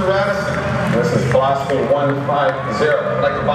This is philosophy 150.